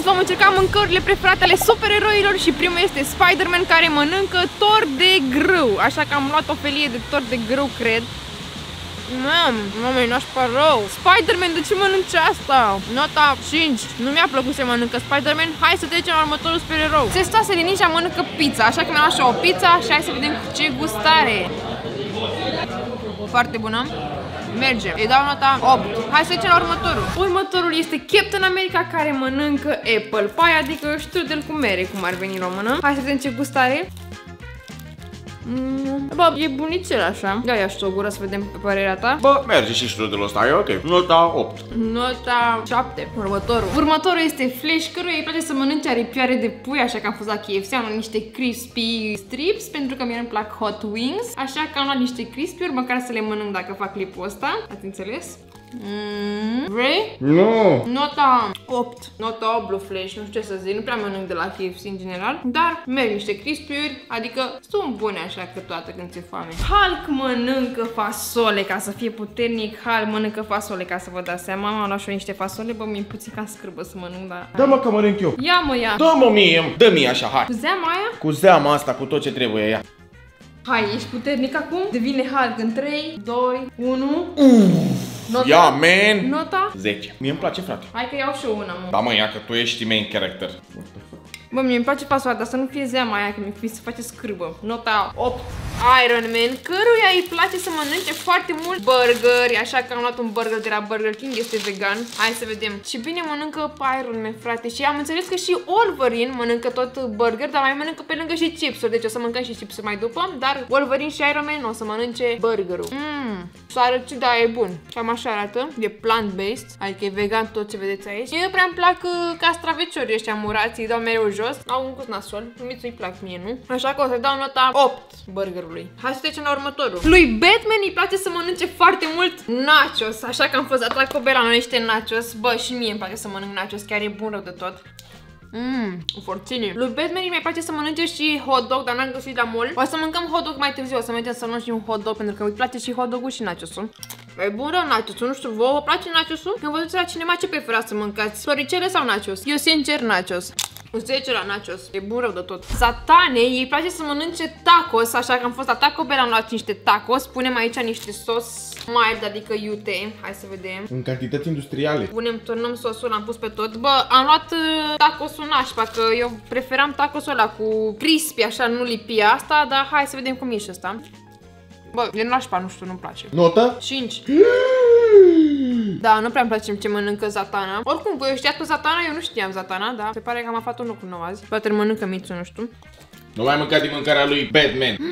Astăzi vom încerca mâncărurile preferate ale supereroilor și primul este Spider-Man care mănâncă tort de grâu. Așa că am luat o felie de tort de grâu, cred. Mam, mama, nu pe rău. Spider-Man, de ce mănânci asta? Nota 5. Nu mi-a plăcut să mănâncă Spider-Man. Hai să trecem la următorul supererou. Testoase de Ninja mănâncă pizza, așa că mi-am luat și o pizza și hai să vedem cu ce gustare. Foarte bună. Merge. Îi dau nota 8. Hai să trecem la următorul. Următorul este Captain America care mănâncă apple pie, adică strudel cu mere, cum ar veni în română. Hai să vedem ce gustare. Mm, bă, e bunicel așa. Da, ia și o gură să vedem pe părerea ta. Bă, merge și strudelul ăsta, e ok. Nota 8. Nota 7. Următorul. Următorul este Flash, căruia îi place să mănânce aripioare de pui, așa că am fost la KFC, am luat niște crispy strips, pentru că mie îmi plac hot wings, așa că am luat niște crispy-uri, măcar să le mănânc dacă fac clipul ăsta. Ați înțeles? Mm, vrei? Nu! Nota 8. Nota 8 Blue Flash, nu știu ce să zic, nu prea mănânc de la KFC în general, dar merg niște crispy adică sunt bune așa câteodată când ți-e foame. Hulk mănâncă fasole ca să fie puternic, Hulk mănâncă fasole ca să vă dați seama, am luat și eu niște fasole, bă, mi-e puțin ca scârbă să mănânc, dar... Dă-mă că mănânc eu. Ia mă, ia! Dă-mă mie, dă mie așa, hai. Cu zeama aia? Cu zeama asta, cu tot ce trebuie, ia. Hai, ești puternic acum? Devine Hulk în 3, 2, 1... Nota? Ia, man! Nota? 10. Mie îmi place, frate. Hai că iau și eu una, mă. Da, mă, ia că tu ești main character. Bă, mie îmi place pasoada, dar să nu fie zeama aia, că mi se face scârbă. Nota 8. Iron Man, căruia îi place să mănânce foarte mult burgeri, așa că am luat un burger de la Burger King, este vegan. Hai să vedem. Ce bine mănâncă Iron Man, frate. Și am înțeles că și Wolverine mănâncă tot burger, dar mai mănâncă pe lângă și chipsuri, deci o să mâncăm și chipsuri mai după, dar Wolverine și Iron Man o să mănânce burgerul. Mmm, ci da, e bun. Cam așa arată. E plant-based, adică e vegan tot ce vedeți aici. Eu prea îmi plac uh, castraveciorii ăștia murați, îi dau mereu jos. Au un gust nasol, mi-i plac mie, nu? Așa că o să dau nota 8 burgerul lui. Hai să trecem la următorul. Lui Batman îi place să mănânce foarte mult nachos, așa că am fost dat cu Bela la niște nachos. Bă, și mie îmi place să mănânc nachos, chiar e bun rău de tot. Mmm, forține. Lui Batman îi mai place să mănânce și hot dog, dar n-am găsit la mall. O să mâncăm hot dog mai târziu, o să mergem să luăm și un hot dog, pentru că îi place și hot dog și nachosul. E bun rău nachosul, nu știu, vouă vă place nachosul? Când vă duceți la cinema, ce preferați să mâncați? Floricele sau nachos? Eu sincer nachos. 10 la nachos. E bun rău de tot. Satane, ei place să mănânce tacos, așa că am fost la Taco Bell, am luat niște tacos. Punem aici niște sos mild, adică iute. Hai să vedem. În cantități industriale. Punem, turnăm sosul, am pus pe tot. Bă, am luat uh, tacosul nașpa, că eu preferam tacosul ăla cu crispy, așa, nu lipia asta, dar hai să vedem cum e și ăsta. Bă, e nașpa, nu știu, nu-mi place. Notă? 5. Da, nu prea îmi place ce mănâncă Zatana. Oricum, voi știați pe Zatana? Eu nu știam Zatana, da. Se pare că am aflat un lucru nou azi. Poate îl mănâncă Mitsu, nu știu. Nu mai mâncat din mâncarea lui Batman.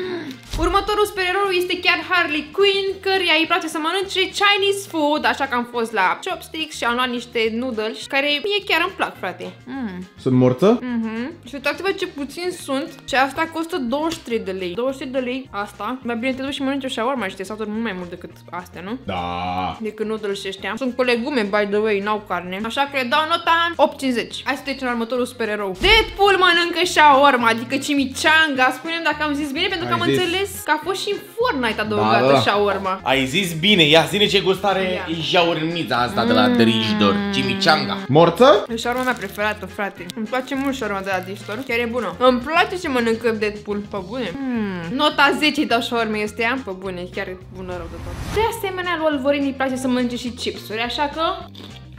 Următorul supererou este chiar Harley Quinn, căreia îi place să mănânce Chinese food, așa că am fost la Chopsticks și am luat niște noodles, care mie chiar îmi plac, frate. Mm. Sunt morță? Mhm. Și uitați-vă ce puțin sunt și asta costă 23 de lei. 23 de lei asta. Mai bine te duci și mănânci o shawarma și te sau mult mai mult decât astea, nu? Da. Decât noodles ăștia. Sunt cu legume, by the way, n-au carne. Așa că le dau nota 8,50. Hai să trecem la următorul supererou. Deadpool mănâncă shawarma, adică chimichanga. Spunem dacă am zis bine, pentru că am zis. înțeles că a fost și în Fortnite adăugată da, da. shawarma. Ai zis bine, ia zine ce gustare ia. e shawarmița asta mm. de la mm. Drishdor, chimichanga. Morță? E shawarma mea preferată, frate. Îmi place mult shawarma de la Drishdor, chiar e bună. Îmi place ce mănâncă Deadpool, pe bune. Mm. Nota 10 dau shawarma este ea, pe bune, chiar e bună rău de tot. De asemenea, lui Wolverine îi place să mănânce și chipsuri, așa că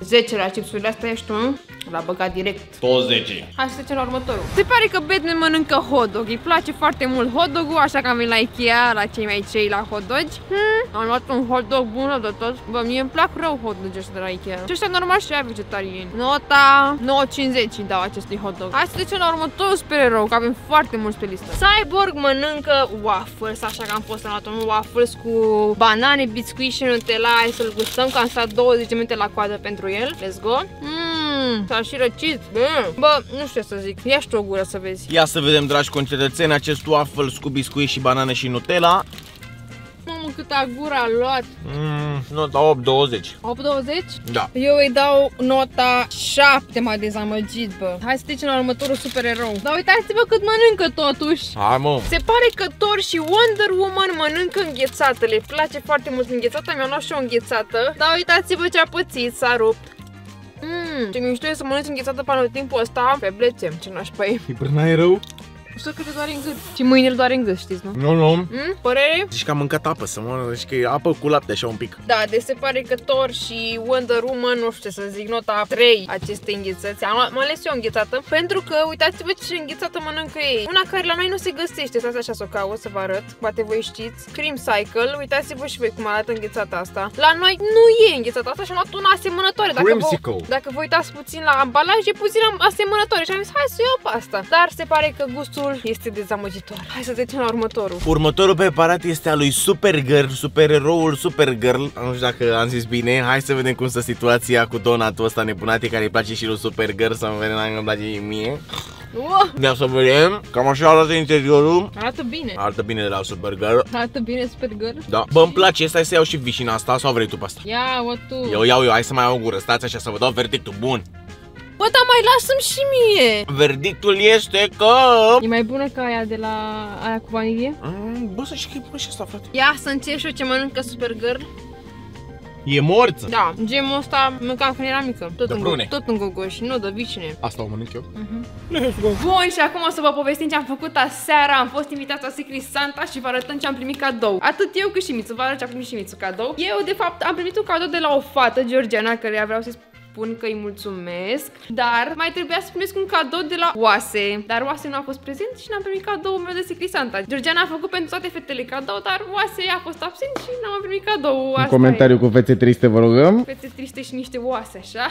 10 la chipsurile astea ești tu, l-a băgat direct. Tot 10. Hai să trecem la următorul. Se pare că Batman mănâncă hot dog. Îi place foarte mult hot dog așa că am venit la Ikea, la cei mai cei la hot dogi. Hmm, am luat un hot dog bun de tot. Bă, mie îmi plac rău hot dog de la Ikea. Și ăștia normal și vegetariani. Nota 9,50 dau acestui hot dog. Hai să trecem la următorul supererou, că avem foarte mulți pe listă. Cyborg mănâncă waffles, așa că am fost să luat un waffles cu banane, biscuit și Nutella. Hai să-l gustăm, că am stat 20 de minute la coadă pentru el. Let's go. Mmm, s-a și răcit. Bă, bă, nu știu ce să zic. Ia și o gură să vezi. Ia să vedem, dragi concetățeni, acest waffle cu biscuit și banane și Nutella. Mamă, câta gură a luat. Mmm, nota 8,20. 8,20? Da. Eu îi dau nota 7, m-a dezamăgit, bă. Hai să trecem la următorul supererou. Dar uitați-vă cât mănâncă totuși. Hai, mă. Se pare că Thor și Wonder Woman mănâncă înghețată. Le place foarte mult înghețată. Mi-am luat și o înghețată. Dar uitați-vă ce a pățit, s-a rupt. Mmm, Mmm, ce mișto e să mănânci înghețată pe timpul ăsta pe blețe. Ce nașpa e. Hibrna e rău? Știu că te doare în gât. Și mâinile doare în gât, știți, nu? Nu, nu. Mm? Părere? Zici că am mâncat apă, să mă zici că e apă cu lapte așa un pic. Da, de se pare că Thor și Wonder Woman, nu știu ce să zic, nota 3 aceste înghețăți. Am, am ales eu înghețată pentru că uitați-vă ce înghețată mănâncă ei. Una care la noi nu se găsește, stați așa să o caut, să vă arăt. Poate voi știți. Cream Cycle, uitați-vă și voi cum arată înghețata asta. La noi nu e înghețata asta și am luat una asemănătoare. Dacă vă, dacă vă uitați puțin la ambalaj, e puțin asemănătoare și am zis, hai să iau pe asta. Dar se pare că gustul este dezamăgitor dezamăgitor. Hai să trecem la următorul. Următorul preparat este al lui Supergirl, supereroul Supergirl. Nu știu dacă am zis bine. Hai să vedem cum stă situația cu donatul ăsta nebunate care îi place și lui Supergirl, să vedem dacă îmi place mie. Uh. Ia să vedem, cam așa arată interiorul Arată bine Arată bine de la Supergirl Arată bine Supergirl Da, bă, îmi place, stai să iau și vișina asta sau vrei tu pe asta? Ia, o tu Eu iau eu, hai să mai iau o gură, stați așa să vă dau verdictul bun Bă, dar mai lasă-mi și mie! Verdictul este că... E mai bună ca aia de la aia cu vanilie? Mm, bă, să știi că e bună și asta, frate. Ia să încerc și eu ce mănâncă Supergirl. E morță? Da, gemul ăsta mâncam când eram mică. Tot, în, brune. tot în gogoși, nu de vicine. Asta o mănânc eu. Uh-huh. Bun, și acum o să vă povestim ce am făcut aseara. Am fost invitați la Secret Santa și vă arătăm ce am primit cadou. Atât eu cât și Mițu, vă arăt ce am primit și Mițu cadou. Eu, de fapt, am primit un cadou de la o fată, Georgiana, care vreau să-i spun că îi mulțumesc, dar mai trebuia să primesc un cadou de la Oase, dar Oase nu a fost prezent și n-am primit cadou meu de Secrisanta. Georgiana a făcut pentru toate fetele cadou, dar Oase a fost absent și n-am primit cadou. Un comentariu e. cu fețe triste, vă rugăm. Fețe triste și niște oase, așa.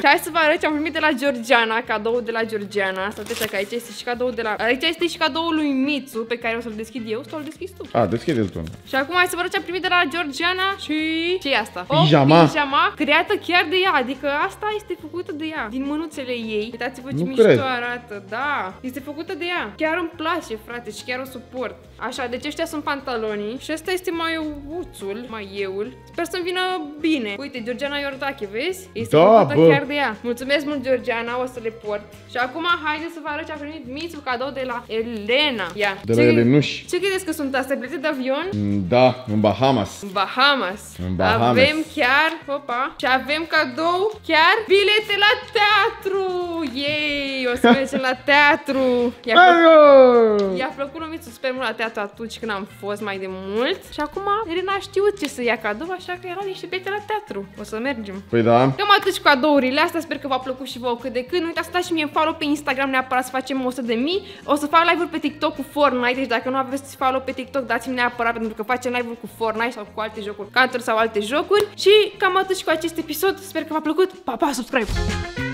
și hai să vă arăt ce am primit de la Georgiana, cadou de la Georgiana. Stați că aici este și cadou de la... Aici este și cadoul lui Mitsu, pe care o să-l deschid eu, sau l deschizi tu? A, deschide-l tu. Și acum hai să vă arăt ce am primit de la Georgiana și... ce e asta? Pijama. O pijama creată chiar de ea, adică că asta este făcută de ea. Din mânuțele ei. Uitați-vă ce mișto cred. arată. Da. Este făcută de ea. Chiar îmi place, frate, și chiar o suport. Așa, deci ăștia sunt pantalonii și ăsta este mai uțul, mai euul. Sper să-mi vină bine. Uite, Georgiana Iordache, vezi? Este da, făcută bă. chiar de ea. Mulțumesc mult, Georgiana, o să le port. Și acum, haide să vă arăt ce a primit Mițu cadou de la Elena. Ia. De la Elenuș. Ce credeți că sunt astea? Bilete de avion? Da, în Bahamas. În Bahamas. În Bahamas. Avem chiar, opa, și avem cadou chiar bilete la teatru! Yay! O să mergem la teatru! I-a plăcut lui Mițu super mult la teatru atunci când am fost mai de mult și acum Elena a știut ce să ia cadou, așa că era niște bilete la teatru. O să mergem. Păi da. Cam atât cu cadourile astea, sper că v-a plăcut și vouă cât de când. Nu uitați să dați și mie follow pe Instagram neapărat să facem 100 de mii. O să fac live-uri pe TikTok cu Fortnite, deci dacă nu aveți follow pe TikTok, dați-mi neapărat pentru că facem live-uri cu Fortnite sau cu alte jocuri, Counter sau alte jocuri. Și cam atât și cu acest episod. Sper că v-a plăcut. Good पापा सब्सक्राइब